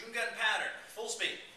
June pattern, full speed.